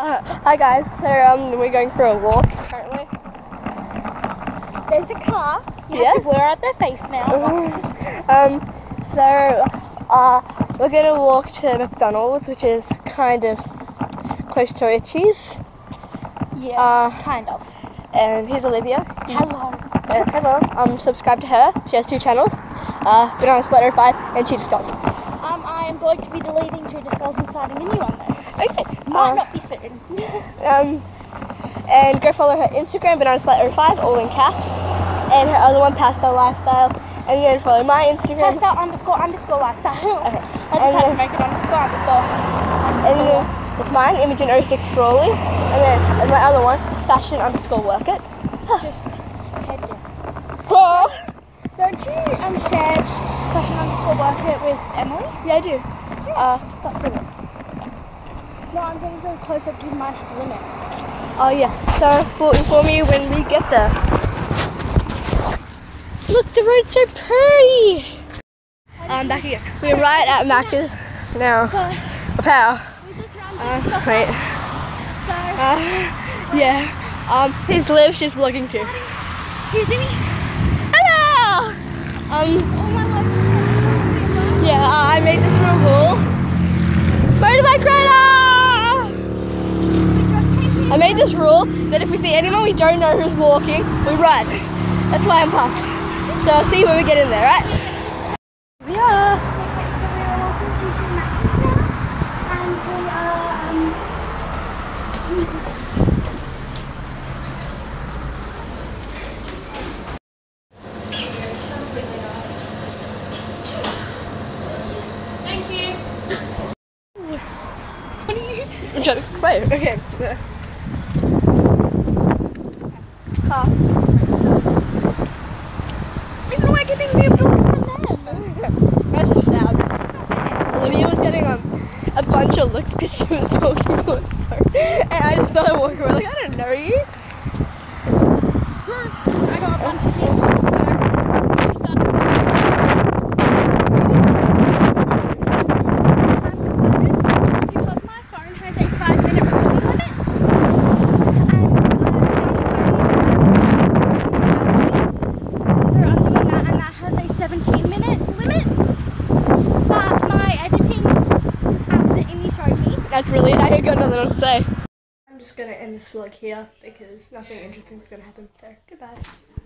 Uh, hi guys, so um, we're going for a walk currently. There's a car. You Yeah. have to blur out their face now. um, so uh, we're gonna walk to McDonald's, which is kind of close to Richie's. yeah, Uh, kind of. and here's Olivia. Hello. Uh, hello. Um, subscribe to her. She has two channels. Uh, Banana Splitter 5 and Cheetah Skulls. Um, I am going to be deleting Cheetah Skulls and starting a new one though. Okay. Might Uh, not be soon. Um, and go follow her Instagram, Banana Splitter 5, all in caps. And her other one, Pastel Lifestyle. And you can follow my Instagram. Pastel underscore underscore lifestyle. Okay. I just And had then- to make it underscore underscore. And underscore. then it's mine, Imogen 06 Frawley. And then there's my other one, fashion underscore work it. Just head down. Don't you um share fashion underscore work it with Emily? Yeah, I do. Uh, stop it. No, I'm going to go close up because mine has a limit. Oh yeah, so we'll inform you when we get there. Look, the road's so pretty. I'm back again. We're right at Macca's now. Pow. We just ran Uh, wait. Uh, yeah. Um, here's Liv. She's vlogging too. here's me. Hello. Um, All my lights just like yeah. Uh, I made this little rule. Motorbike rider. I made this rule that if we see anyone we don't know who's walking, we run. That's why I'm pumped. So I'll see you when we get in there, right? Yeah. Okay, so we are walking into Macca's now, and we are, um, I'm trying to explain. Okay. Car. even we're getting the applause from them. That's just loud. Olivia was getting um, a bunch because she was talking to us. And I just started walking around like, I don't know you. I got a bunch of people, so we started because my phone has a five minute recording limit. And I so I'm doing that, and that has a 17 minute limit. But my editing app that Amy showed me That's really it. I got nothing else to say. I'm just gonna end this vlog here because nothing interesting is gonna happen. So goodbye.